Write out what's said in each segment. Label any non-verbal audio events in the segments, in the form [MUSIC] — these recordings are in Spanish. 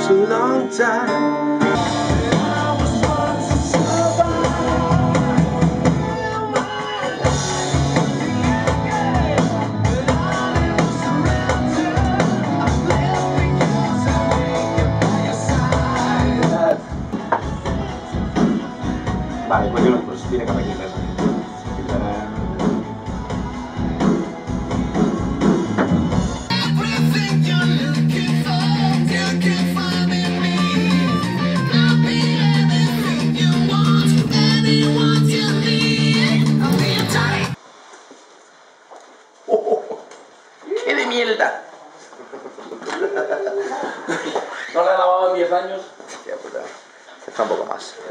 Such a long time. Vale, pues yo pues tiene que requisar. Everything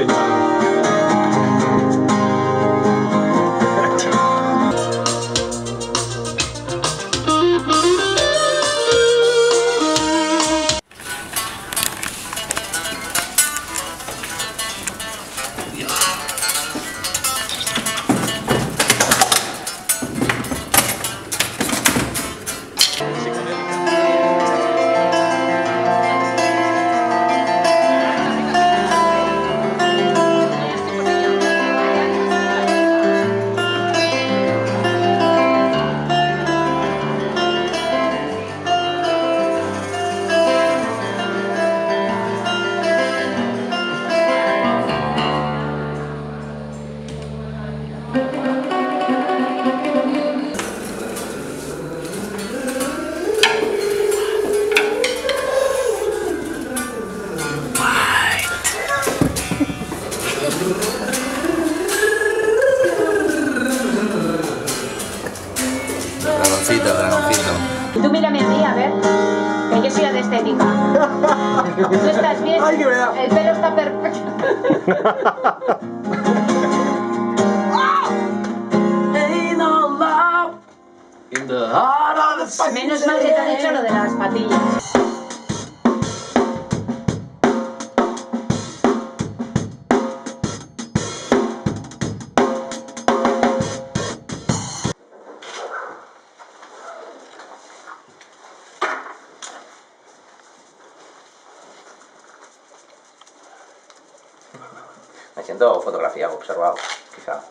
¡Qué estética. ¿Tú estás bien? Ay. El pelo está perfecto. Menos mal que te han hecho lo de las patillas. Me siento fotografiado, observado, quizá.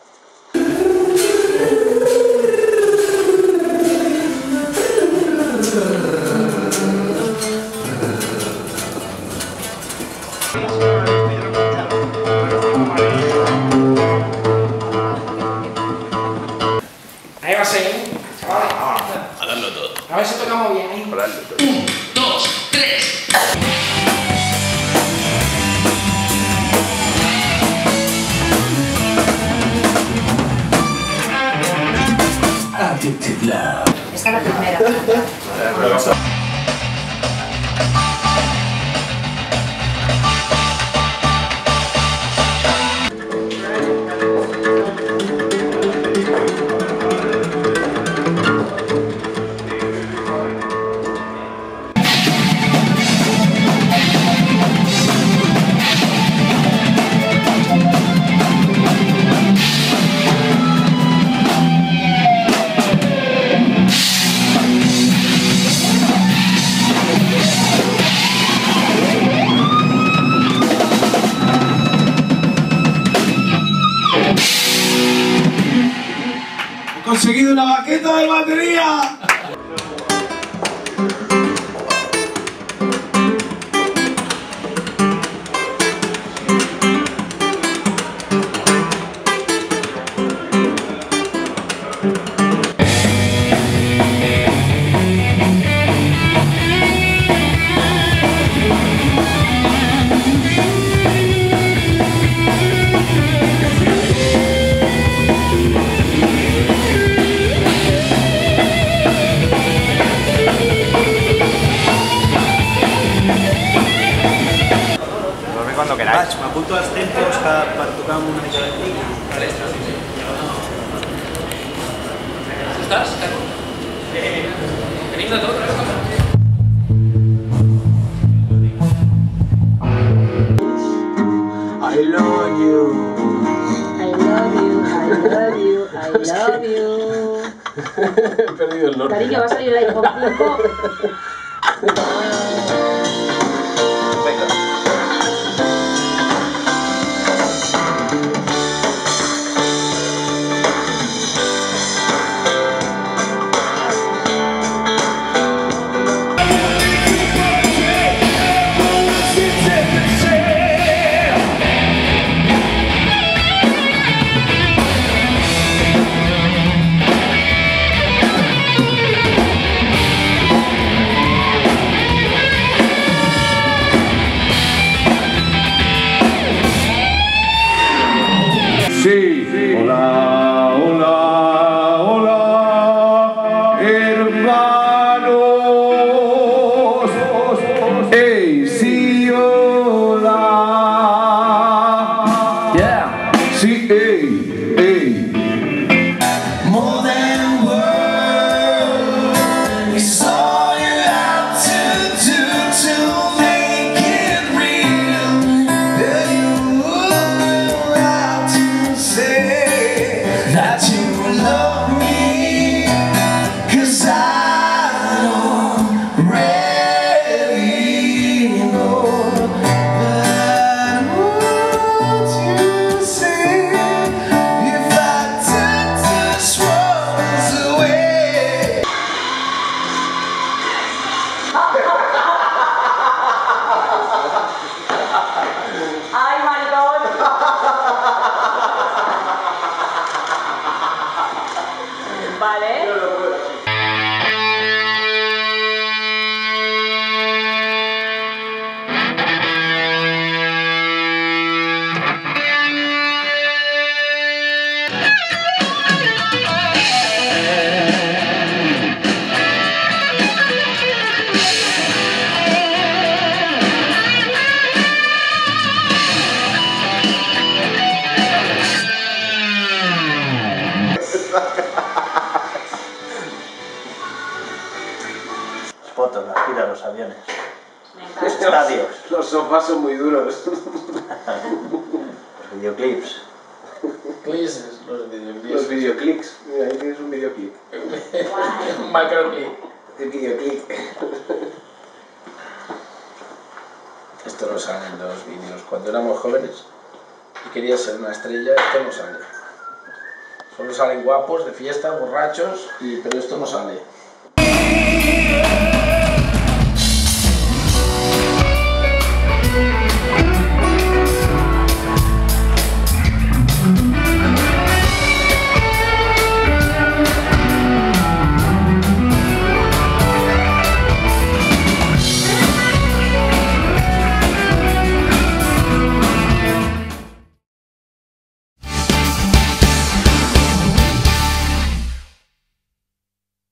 Esta es la primera. Conseguido una baqueta de batería. escolto els tempos que per tocar amb una mica de clic. Estàs, Carlos? Tenim de tot, eh? I love you. I love you, I love you, I [LAUGHS] love you. [LAUGHS] He perdido el norte. Cariño, va a salir el iPhone 5. [LAUGHS] los. Estadios. Los sofás son muy duros. Los videoclips. Clips, los Los videoclips. videoclips. Mira, ahí tienes un videoclip. Un [LAUGHS] macroclip. El videoclip. Esto no sale en los vídeos. Cuando éramos jóvenes y querías ser una estrella, esto no sale. Solo salen guapos, de fiesta, borrachos, y, pero esto no sale.